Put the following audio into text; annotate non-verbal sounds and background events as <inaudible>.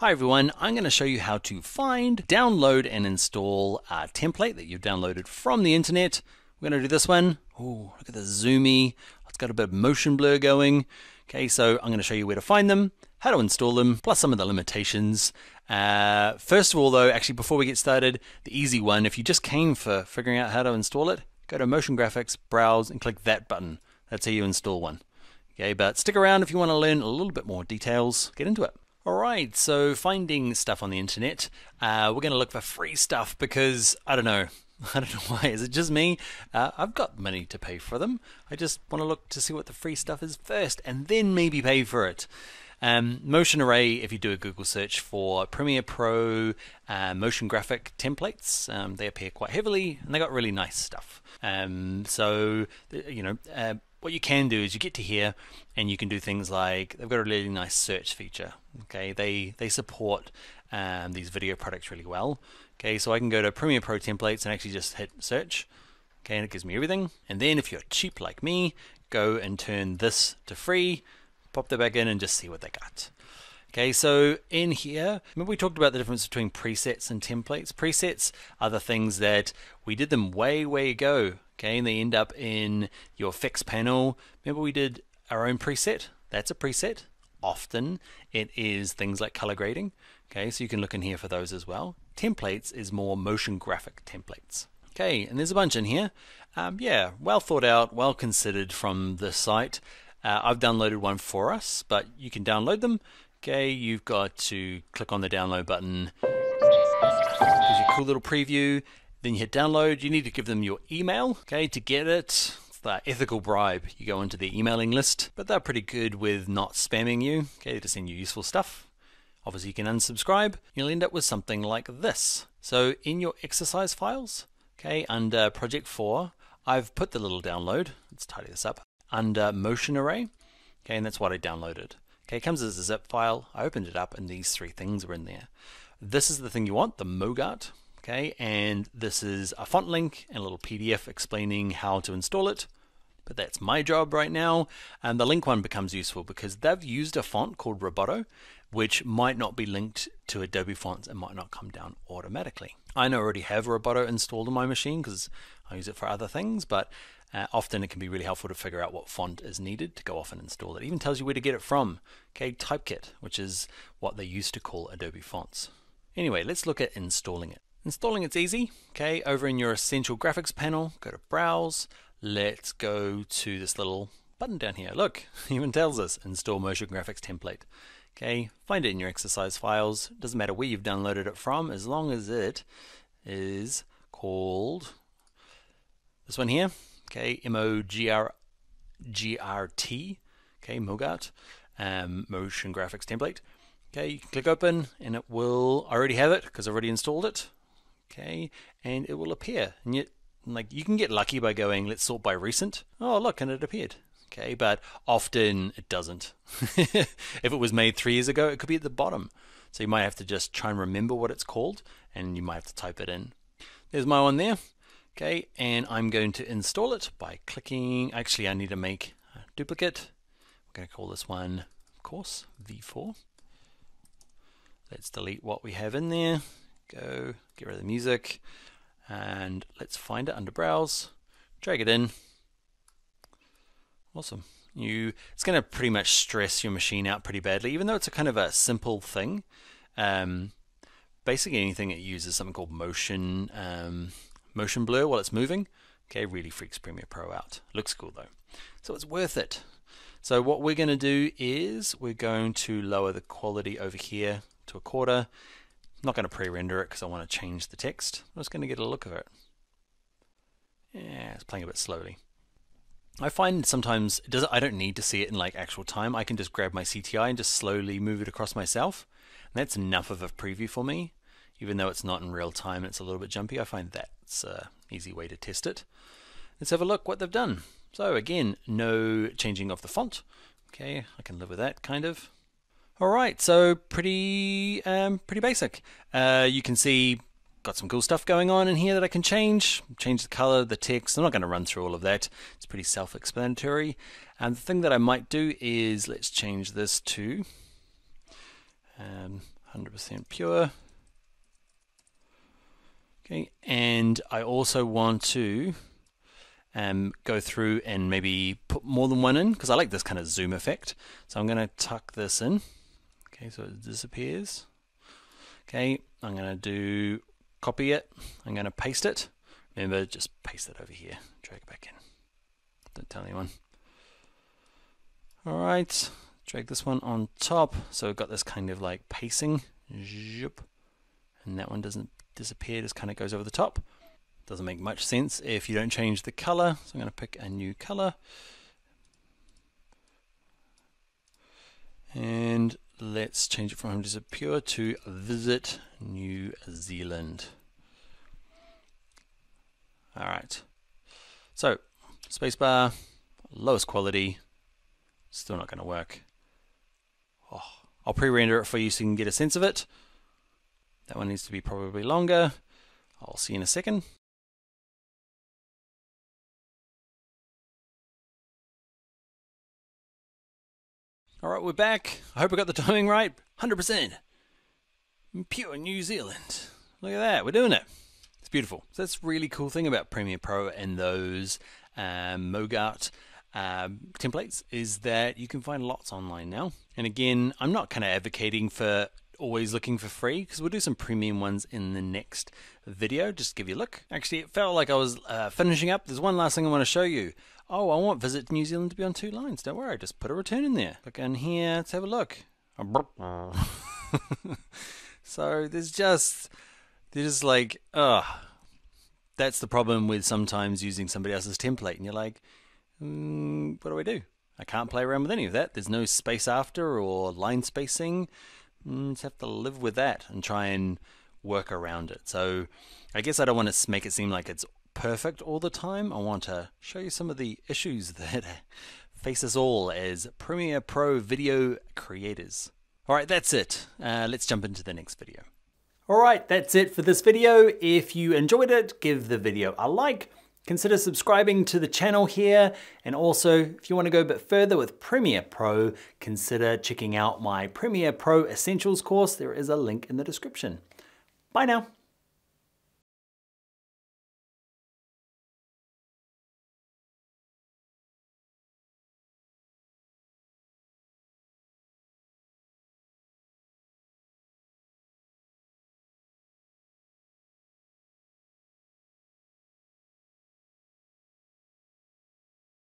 Hi everyone, I'm going to show you how to find, download and install a template that you've downloaded from the internet. We're going to do this one. Oh, look at the zoomy. It's got a bit of motion blur going. Okay, so I'm going to show you where to find them, how to install them, plus some of the limitations. Uh, first of all though, actually before we get started, the easy one, if you just came for figuring out how to install it, go to Motion Graphics, browse and click that button. That's how you install one. Okay, but stick around if you want to learn a little bit more details. Get into it. Alright, so finding stuff on the internet. Uh, we're going to look for free stuff because, I don't know, <laughs> I don't know why. Is it just me? Uh, I've got money to pay for them. I just want to look to see what the free stuff is first and then maybe pay for it. Um, motion Array, if you do a Google search for Premiere Pro uh, motion graphic templates, um, they appear quite heavily and they got really nice stuff. Um, so, you know, uh, what you can do is you get to here and you can do things like they've got a really nice search feature. Okay, they they support um, these video products really well. Okay, so I can go to Premiere Pro templates and actually just hit search. Okay, and it gives me everything. And then if you're cheap like me, go and turn this to free, pop that back in and just see what they got. Okay, so in here, remember we talked about the difference between presets and templates? Presets are the things that we did them way, way ago okay, and they end up in your effects panel. Remember we did our own preset? That's a preset. Often it is things like color grading, okay, so you can look in here for those as well. Templates is more motion graphic templates. Okay, and there's a bunch in here. Um, yeah, well thought out, well considered from the site. Uh, I've downloaded one for us, but you can download them. Okay, you've got to click on the download button. Gives you a cool little preview. Then you hit download. You need to give them your email, okay, to get it. It's that ethical bribe. You go into the emailing list, but they're pretty good with not spamming you, okay, to send you useful stuff. Obviously, you can unsubscribe. You'll end up with something like this. So, in your exercise files, okay, under Project 4, I've put the little download. Let's tidy this up. Under Motion Array, okay, and that's what I downloaded. Okay, it comes as a zip file. I opened it up, and these three things are in there. This is the thing you want, the MOGART. Okay, and this is a font link and a little PDF explaining how to install it. But that's my job right now. And the link one becomes useful because they've used a font called Roboto, which might not be linked to Adobe fonts and might not come down automatically. I already have Roboto installed on my machine because I use it for other things, but uh, often it can be really helpful to figure out what font is needed to go off and install it. it. Even tells you where to get it from. Okay, Typekit, which is what they used to call Adobe fonts. Anyway, let's look at installing it. Installing it's easy. Okay, over in your Essential Graphics panel, go to Browse. Let's go to this little button down here. Look, <laughs> even tells us Install Motion Graphics Template. Okay, find it in your exercise files. Doesn't matter where you've downloaded it from, as long as it is called this one here. Okay, M O G R G R T. Okay, Mogart, um, Motion Graphics Template. Okay, you can click open and it will, I already have it because I've already installed it okay, and it will appear. And yet, like you can get lucky by going, let's sort by recent. Oh, look, and it appeared. Okay, but often it doesn't. <laughs> if it was made three years ago, it could be at the bottom. So you might have to just try and remember what it's called, and you might have to type it in. There's my one there. Okay, and I'm going to install it by clicking. Actually, I need to make a duplicate. We're going to call this one, of course, V4. Let's delete what we have in there go, get rid of the music, and let's find it under browse, drag it in. Awesome. You, it's going to pretty much stress your machine out pretty badly, even though it's a kind of a simple thing. Um, basically, anything that uses something called motion um, motion blur while it's moving, okay, really freaks Premiere Pro out. Looks cool though, so it's worth it. So what we're going to do is we're going to lower the quality over here to a quarter I'm not going to pre-render it because I want to change the text. I'm just going to get a look of it. Yeah, it's playing a bit slowly. I find sometimes it doesn't. I don't need to see it in like actual time. I can just grab my CTI and just slowly move it across myself, and that's enough of a preview for me. Even though it's not in real time and it's a little bit jumpy, I find that's an easy way to test it. Let's have a look what they've done. So again, no changing of the font. Okay, I can live with that kind of. All right, so pretty um, pretty basic. Uh, you can see got some cool stuff going on in here that I can change. Change the color, the text. I'm not going to run through all of that. It's pretty self-explanatory. And the thing that I might do is let's change this to. Um, 100% pure. Okay, and I also want to um, go through and maybe put more than one in because I like this kind of zoom effect. So I'm going to tuck this in. Okay, so it disappears. Okay, I'm going to do copy it. I'm going to paste it. Remember, just paste it over here. Drag it back in. Don't tell anyone. All right, drag this one on top. So we've got this kind of like pacing. And that one doesn't disappear, just kind of goes over the top. Doesn't make much sense if you don't change the color. So I'm going to pick a new color. And let's change it from disappear to visit New Zealand. All right. So spacebar, lowest quality, still not going to work. Oh, I'll pre-render it for you so you can get a sense of it. That one needs to be probably longer. I'll see you in a second. All right, we're back. I hope I got the timing right. 100%. Pure New Zealand. Look at that. We're doing it. It's beautiful. So that's really cool thing about Premiere Pro and those um, MoGART um, templates is that you can find lots online now. And again, I'm not kind of advocating for always looking for free because we'll do some premium ones in the next video just give you a look actually it felt like I was uh, finishing up there's one last thing I want to show you oh I want visit New Zealand to be on two lines. Don't worry just put a return in there. Look in here let's have a look. <laughs> So there's just there's like oh that's the problem with sometimes using somebody else's template and you're like mm, what do I do? I can't play around with any of that. There's no space after or line spacing. Mm, just have to live with that and try and work around it. So I guess I don't want to make it seem like it's perfect all the time. I want to show you some of the issues <laughs> that face us all as Premiere Pro video creators. All right, that's it. Uh, let's jump into the next video. All right, that's it for this video. If you enjoyed it, give the video a like. Consider subscribing to the channel here. And also, if you want to go a bit further with Premiere Pro, consider checking out my Premiere Pro Essentials course. There is a link in the description. Bye now.